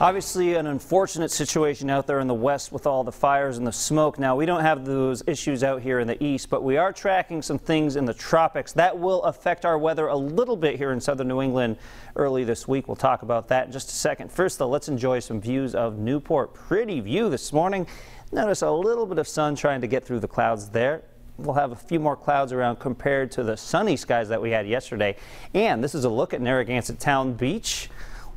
Obviously, an unfortunate situation out there in the west with all the fires and the smoke. Now, we don't have those issues out here in the east, but we are tracking some things in the tropics that will affect our weather a little bit here in southern New England early this week. We'll talk about that in just a second. First, though, let's enjoy some views of Newport. Pretty view this morning. Notice a little bit of sun trying to get through the clouds there we'll have a few more clouds around compared to the sunny skies that we had yesterday. And this is a look at Narragansett Town Beach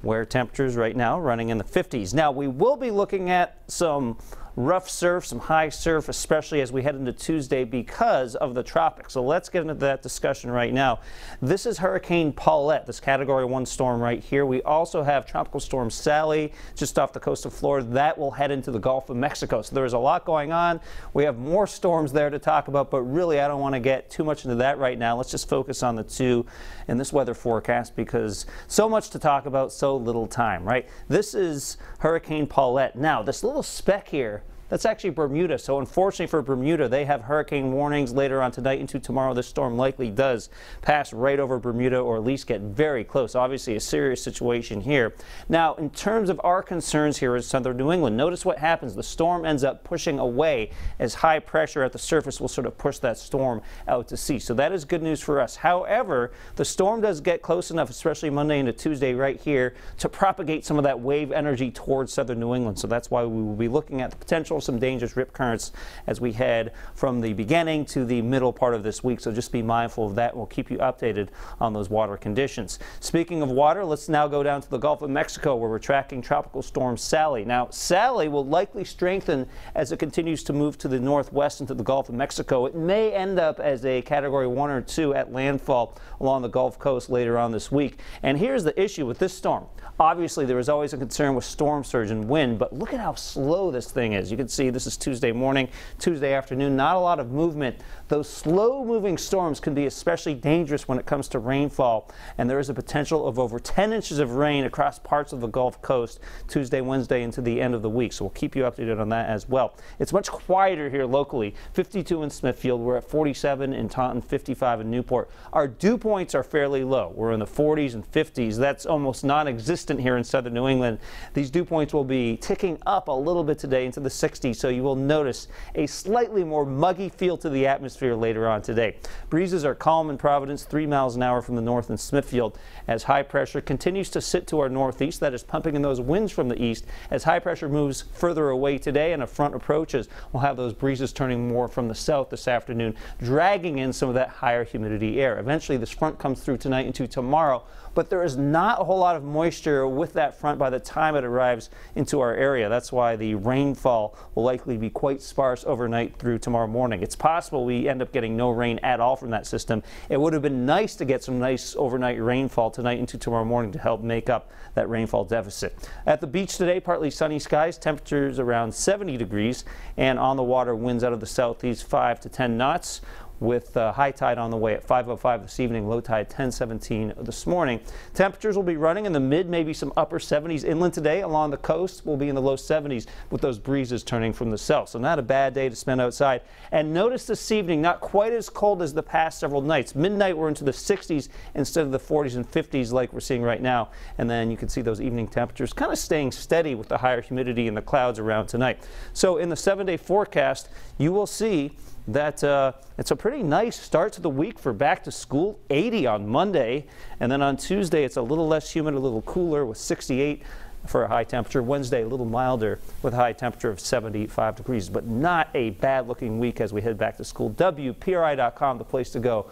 where temperatures right now running in the 50s. Now we will be looking at some rough surf, some high surf, especially as we head into Tuesday because of the tropics. So let's get into that discussion right now. This is Hurricane Paulette, this category one storm right here. We also have Tropical Storm Sally just off the coast of Florida. That will head into the Gulf of Mexico. So there's a lot going on. We have more storms there to talk about, but really I don't want to get too much into that right now. Let's just focus on the two in this weather forecast because so much to talk about, so little time, right? This is Hurricane Paulette. Now, this little speck here that's actually Bermuda. So unfortunately for Bermuda, they have hurricane warnings later on tonight into tomorrow. This storm likely does pass right over Bermuda or at least get very close. Obviously a serious situation here. Now, in terms of our concerns here in southern New England, notice what happens. The storm ends up pushing away as high pressure at the surface will sort of push that storm out to sea. So that is good news for us. However, the storm does get close enough, especially Monday into Tuesday right here, to propagate some of that wave energy towards southern New England. So that's why we will be looking at the potential some dangerous rip currents as we head from the beginning to the middle part of this week. So just be mindful of that. We'll keep you updated on those water conditions. Speaking of water, let's now go down to the Gulf of Mexico where we're tracking Tropical Storm Sally. Now, Sally will likely strengthen as it continues to move to the northwest into the Gulf of Mexico. It may end up as a Category 1 or 2 at landfall along the Gulf Coast later on this week. And here's the issue with this storm. Obviously, there is always a concern with storm surge and wind, but look at how slow this thing is. You can see this is Tuesday morning, Tuesday afternoon, not a lot of movement. Those slow moving storms can be especially dangerous when it comes to rainfall, and there is a potential of over 10 inches of rain across parts of the Gulf Coast Tuesday, Wednesday into the end of the week. So we'll keep you updated on that as well. It's much quieter here locally. 52 in Smithfield. We're at 47 in Taunton, 55 in Newport. Our dew points are fairly low. We're in the 40s and 50s. That's almost non-existent here in southern New England. These dew points will be ticking up a little bit today into the 60s, so you will notice a slightly more muggy feel to the atmosphere later on today. Breezes are calm in Providence, 3 miles an hour from the north in Smithfield, as high pressure continues to sit to our northeast. That is pumping in those winds from the east. As high pressure moves further away today and a front approaches, we'll have those breezes turning more from the south this afternoon, dragging in some of that higher humidity air. Eventually, this front comes through tonight into tomorrow, but there is not a whole lot of moisture with that front by the time it arrives into our area. That's why the rainfall will likely be quite sparse overnight through tomorrow morning. It's possible we end up getting no rain at all from that system. It would have been nice to get some nice overnight rainfall tonight into tomorrow morning to help make up that rainfall deficit. At the beach today, partly sunny skies, temperatures around 70 degrees, and on the water, winds out of the southeast 5 to 10 knots with uh, high tide on the way at 5.05 this evening, low tide 10.17 this morning. Temperatures will be running in the mid, maybe some upper 70s inland today. Along the coast, will be in the low 70s with those breezes turning from the south. So not a bad day to spend outside. And notice this evening, not quite as cold as the past several nights. Midnight, we're into the 60s instead of the 40s and 50s like we're seeing right now. And then you can see those evening temperatures kind of staying steady with the higher humidity and the clouds around tonight. So in the seven-day forecast, you will see that uh, it's a pretty nice start to the week for back to school 80 on Monday and then on Tuesday it's a little less humid a little cooler with 68 for a high temperature. Wednesday a little milder with a high temperature of 75 degrees but not a bad looking week as we head back to school. WPRI.com the place to go